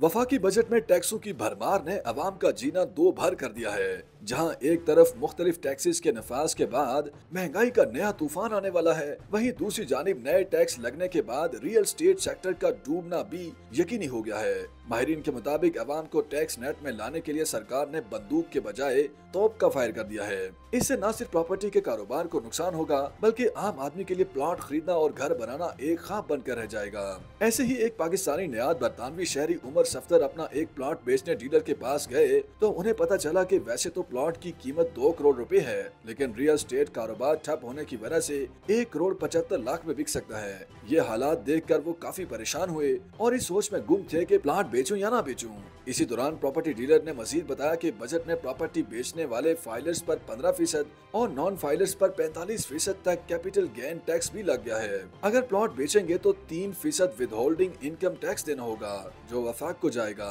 वफाकी बजट में टैक्सों की भरमार ने अवाम का जीना दो भर कर दिया है। जहाँ एक तरफ़ मुख्तलिफ़ टैक्सेस के नफाज के बाद महँगाई का नया तूफ़ान आने वाला है, वहीं दूसरी जानब नए टैक्स लगने के बाद रियल स्टेट सेक्टर का डूबना भी यकीनी हो गया है। माहरीन के मुताबिक अवाम को टैक्स नेट में लाने के लिए सरकार ने बंदूक के बजाय तोप का फायर कर दिया है। इससे न सिर्फ़ प्रॉपर्टी के कारोबार को नुकसान होगा, बल्कि आम आदमी के लिए प्लॉट खरीदना और घर बनाना एक खाब बनकर रह जाएगा। ऐसे ही एक पाकिस्तानी नयाद बरतानवी शहरी उमर सफ्तर अपना एक प्लॉट बेचने डीलर के पास गए तो उन्हें पता चला की वैसे तो प्लॉट की कीमत दो करोड़ रुपए है, लेकिन रियल स्टेट कारोबार ठप होने की वजह से एक करोड़ पचहत्तर लाख में बिक सकता है। ये हालात देखकर वो काफ़ी परेशान हुए और इस सोच में गुम थे कि प्लॉट बेचूं या ना बेचूं। इसी दौरान प्रॉपर्टी डीलर ने मजीद बताया कि बजट में प्रॉपर्टी बेचने वाले फाइलर्स पर 15 फ़ीसद और नॉन फाइलर्स पर 45 फ़ीसद तक कैपिटल गेन टैक्स भी लग गया है। अगर प्लॉट बेचेंगे तो तीन फ़ीसद विद होल्डिंग इनकम टैक्स देना होगा, जो वफाक को जाएगा।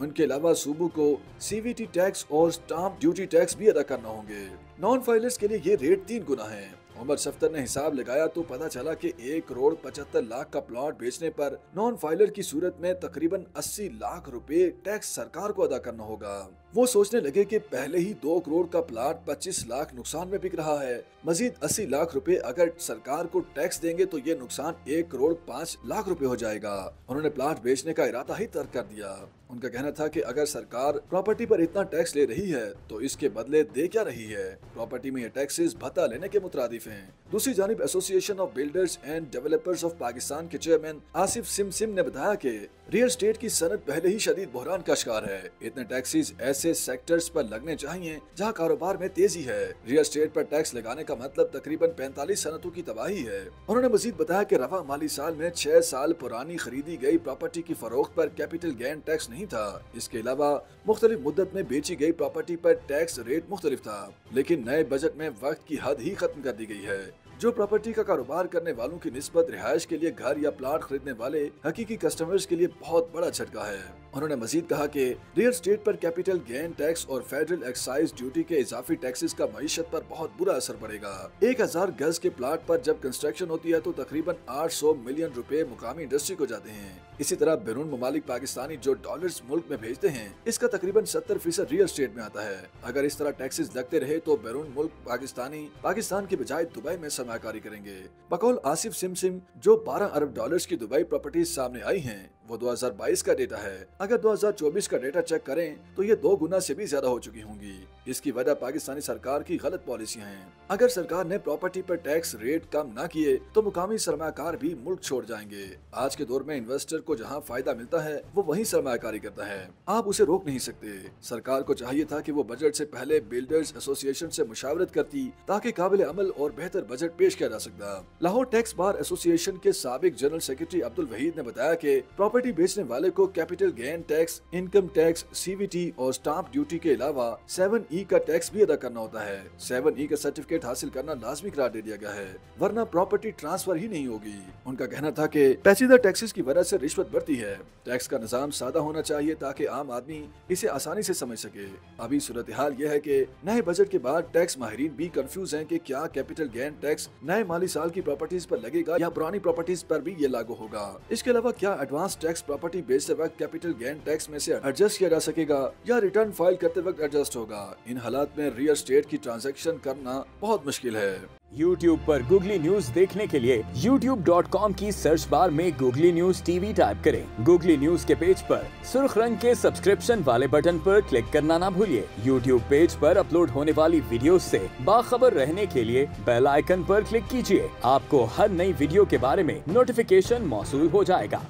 उनके अलावा सूबू को सीवीटी टैक्स और स्टाम्प ड्यूटी टैक्स भी अदा करना होंगे। नॉन फाइलर्स के लिए ये रेट तीन गुना है। उमर सफ्तर ने हिसाब लगाया तो पता चला कि एक करोड़ पचहत्तर लाख का प्लॉट बेचने पर नॉन फाइलर की सूरत में तकरीबन 80 लाख रुपए टैक्स सरकार को अदा करना होगा। वो सोचने लगे कि पहले ही दो करोड़ का प्लाट 25 लाख नुकसान में बिक रहा है। मजीद 80 लाख रुपए अगर सरकार को टैक्स देंगे तो ये नुकसान एक करोड़ पाँच लाख रुपए हो जाएगा। उन्होंने प्लाट बेचने का इरादा ही तर्क कर दिया। उनका कहना था कि अगर सरकार प्रॉपर्टी पर इतना टैक्स ले रही है तो इसके बदले दे क्या रही है? प्रॉपर्टी में ये टैक्सेस भत्ता लेने के मुतरदिफ हैं। दूसरी जानब association of builders and developers of Pakistan के चेयरमैन आसिफ सिम सिम ने बताया कि रियल स्टेट की सनत पहले ही शदीद बहरान का शिकार है। इतने टैक्सेस ऐसे सेक्टर्स पर लगने चाहिए, जहाँ कारोबार में तेज़ी है। रियल स्टेट पर टैक्स लगाने का मतलब तकरीबन 45 सनतों की तबाही है। उन्होंने मजीद बताया कि रवा माली साल में छह साल पुरानी खरीदी गई प्रॉपर्टी की फरोख्त पर कैपिटल गेन टैक्स नहीं था। इसके अलावा मुख्तलिफ़ मुद्दत में बेची गई प्रॉपर्टी पर टैक्स रेट मुख्तलिफ़ था। लेकिन नए बजट में वक्त की हद ही खत्म कर दी गई है। जो प्रॉपर्टी का कारोबार करने वालों की निस्बत रिहायश के लिए घर या प्लाट खरीदने वाले हकीकी कस्टमर्स के लिए बहुत बड़ा झटका है। उन्होंने मजीद कहा कि रियल स्टेट पर कैपिटल गेन टैक्स और फेडरल एक्साइज ड्यूटी के इजाफी टैक्सेस का मीशत पर बहुत बुरा असर पड़ेगा। एक हज़ार गज के प्लाट पर जब कंस्ट्रक्शन होती है तो तकरीबन 800 मिलियन रुपए मुकामी इंडस्ट्री को जाते हैं। इसी तरह बैरून ममालिक पाकिस्तानी जो डॉलर मुल्क में भेजते हैं, इसका तकरीबन सत्तर फ़ीसद रियल स्टेट में आता है। अगर इस तरह टैक्सेस लगते रहे तो बैरून मुल्क पाकिस्तानी, पाकिस्तान के बजाय दुबई में सरमाकारी करेंगे। बकौल आसिफ सिम सिम जो बारह अरब डॉलर की दुबई प्रॉपर्टीज़ सामने आई है वो 2022 का डेटा है। अगर 2024 का डेटा चेक करें तो ये दो गुना से भी ज़्यादा हो चुकी होंगी। इसकी वजह पाकिस्तानी सरकार की गलत पॉलिसियाँ हैं। अगर सरकार ने प्रॉपर्टी पर टैक्स रेट कम न किए तो मुकामी सरमाकार भी मुल्क छोड़ जाएँगे। आज के दौर में इन्वेस्टर को जहाँ फ़ायदा मिलता है, वो वही सरमाकारी करता है। आप उसे रोक नहीं सकते। सरकार को चाहिए था की वो बजट ऐसी पहले बिल्डर्स एसोसिएशन ऐसी मुशावरत करती, ताकि काबिल अमल और बेहतर बजट पेश किया जा सकता। लाहौर टैक्स बार एसोसिएशन के सबक जनरल सेक्रेटरी अब्दुल वहीद ने बताया की प्रॉपर्टी बेचने वाले को capital gain tax, income tax CVT और स्टाम्प ड्यूटी के अलावा सेवन ई का टैक्स भी अदा करना होता है। सेवन ई का सर्टिफिकेट हासिल करना लाजमी करार दे दिया गया है, वरना प्रॉपर्टी ट्रांसफ़र ही नहीं होगी। उनका कहना था कि पेचीदा टैक्सेस की वजह से रिश्वत बढ़ती है। टैक्स का निज़ाम सादा होना चाहिए ताकि आम आदमी इसे आसानी ऐसी समझ सके। अभी सूरत हाल यह है की नए बजट के बाद टैक्स माहरीन भी कंफ्यूज है की क्या कैपिटल गेन टैक्स नए माली साल की प्रॉपर्टीज़ आरोप लगेगा या पुरानी प्रॉपर्टीज़ आरोप भी ये लागू होगा। इसके अलावा क्या एडवांस टैक्स प्रॉपर्टी बेचते वक्त कैपिटल गेन टैक्स में से एडजस्ट किया जा सकेगा या रिटर्न फ़ाइल करते वक्त एडजस्ट होगा। इन हालात में रियल स्टेट की ट्रांजैक्शन करना बहुत मुश्किल है। YouTube पर गूगली न्यूज़ देखने के लिए YouTube.com की सर्च बार में गूगली न्यूज़ टीवी टाइप करें। गूगली न्यूज़ के पेज पर सुर्ख रंग के सब्सक्रिप्शन वाले बटन पर क्लिक करना ना भूलिए। YouTube पेज पर अपलोड होने वाली वीडियो से बाखबर रहने के लिए बेल आइकन पर क्लिक कीजिए। आपको हर नई वीडियो के बारे में नोटिफिकेशन मौसू हो जाएगा।